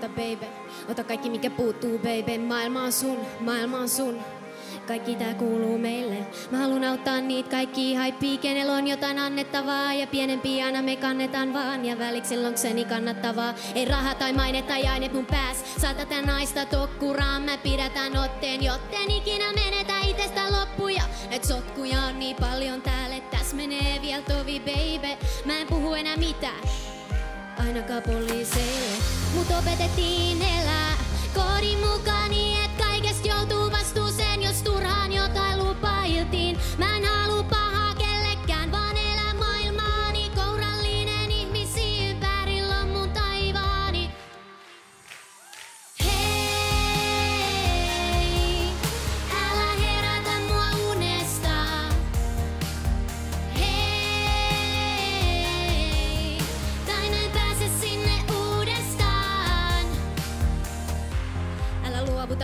ota baby. Ota kaikki mikä puuttuu baby. Maailma on sun, maailma on sun. Kaikki tää kuuluu meille. Mä haluan auttaa niitä kaikki haippii, kenellä on jotain annettavaa. Ja pienempi aina me kannetaan vaan. Ja väliksi lonkseni kannattavaa. Ei raha tai maine tai aine mun pääs. Saa tätä naista tokkuraan. Mä pidätän otteen, jotten ikinä menetä itestä loppuja. Et sotkuja on niin paljon täällä, täs menee vielä tovi baby. Mä en puhu enää mitään ainakaan poliiseille. Mut opetettiin elää koodin mukaan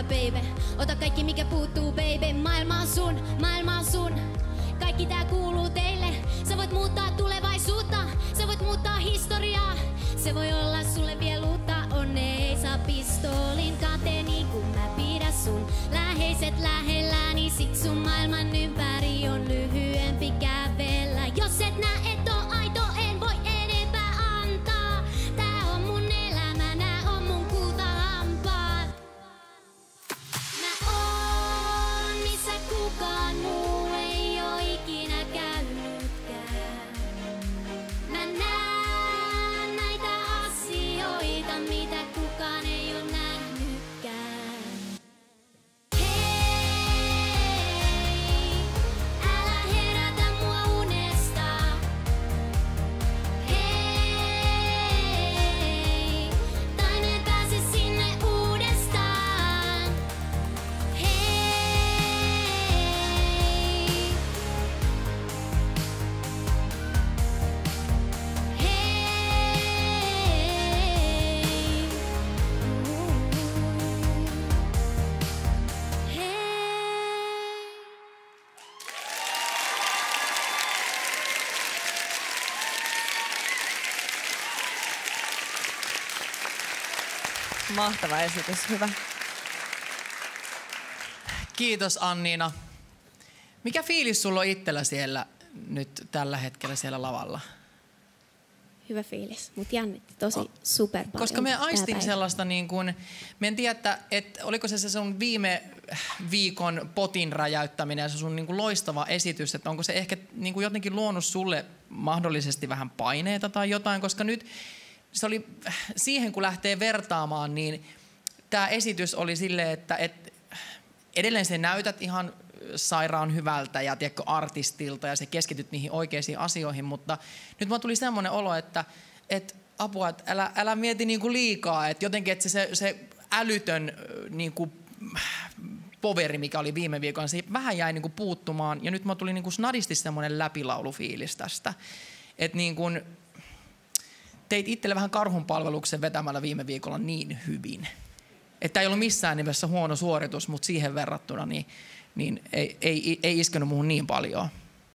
baby. Ota kaikki, mikä puuttuu, baby. Maailma on sun, maailma on sun. Kaikki tää kuuluu teille. Sä voit muuttaa tulevaisuutta. Sä voit muuttaa historiaa. Se voi olla sulle vielä uutta. Onne ei saa pistoolin kun mä pidä sun läheiset lähelläni. Sit sun maailman ympäri Mahtava esitys, hyvä. Kiitos Anniina. Mikä fiilis sulla on itsellä siellä nyt tällä hetkellä siellä lavalla? Hyvä fiilis, mutta jännitti tosi super paljon. Koska me aistin sellaista niin kuin, me en tiedä, että, että oliko se se sun viime viikon potin räjäyttäminen ja se sun niin kuin loistava esitys, että onko se ehkä niin kuin jotenkin luonut sulle mahdollisesti vähän paineita tai jotain, koska nyt se oli siihen kun lähtee vertaamaan, niin tämä esitys oli silleen, että, että edelleen se näytät ihan sairaan hyvältä ja tiedätkö, artistilta ja se keskityt niihin oikeisiin asioihin, mutta nyt mulla tuli semmoinen olo, että, että apua, että älä, älä mieti niin kuin liikaa, että jotenkin että se, se, se älytön ö, niin kuin, poveri, mikä oli viime viikolla, se vähän jäi niin kuin puuttumaan ja nyt mulla tuli niin kuin snadisti semmoinen läpilaulufiilis tästä, että niin kuin, teit itselle vähän karhunpalveluksen vetämällä viime viikolla niin hyvin. Että ei ollut missään nimessä huono suoritus, mutta siihen verrattuna niin, niin ei, ei, ei iskenyt muuhun niin paljon.